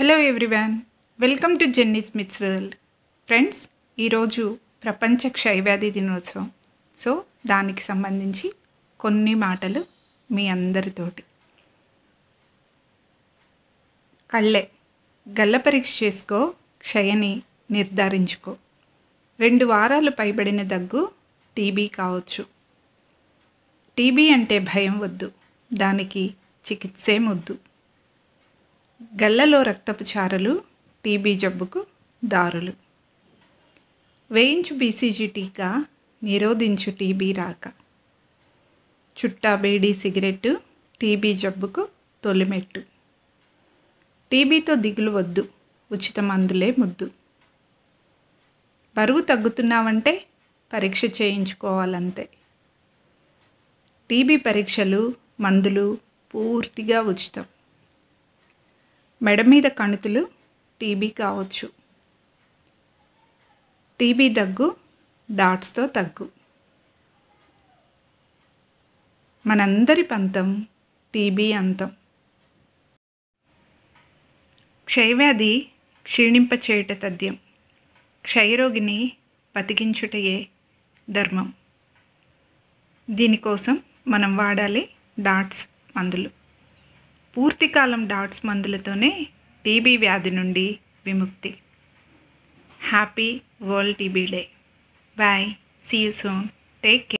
Hello everyone welcome to Jenny Smith's world friends ఈరోజు ప్రపంచ క్షయవ్యాధి దినోత్సవం. సో దానికి సంబంధించి కొన్ని మాటలు మీ అందరితోటి. కళ్ళే గల్ల పరీక్ష చేసుకో క్షయని నిర్ధారించుకో. రెండు వారాలు పైబడిన దగ్గు టీబీ కావచ్చు. టీబీ అంటే భయం వద్దు. దానికి చికిత్సే ముద్దు. గల్లలో రక్తపు చారలు టీబీ జబ్బుకు దారులు. వేయించు బీసీజీ టీకా నిరోధించు టీబీ రాక. చుట్టా బీడీ సిగరెట్టు టీబీ జబ్బుకు తొలిమెట్టు. టీబీతో దిగులు వద్దు ఉచిత మందులే ముద్దు. బరువు తగ్గుతున్నావంటే పరీక్ష చేయించుకోవాలంతే. టీబీ పరీక్షలు మందులు పూర్తిగా ఉచితం. మెడ మీద కణుతులు టీబీ కావచ్చు. టీబీ దగ్గు డాట్స్తో తగ్గు. మనందరి పంతం టీబీ అంతం. క్షయవ్యాధి క్షీణింపచేయుట తథ్యం. క్షయరోగిని బతికించుటయే ధర్మం. దీనికోసం మనం వాడాలి డాట్స్ మందులు. పూర్తికాలం డాట్స్ మందులతోనే టీబీ వ్యాధి నుండి విముక్తి. Happy world TB day. Bye. See you soon. Take care.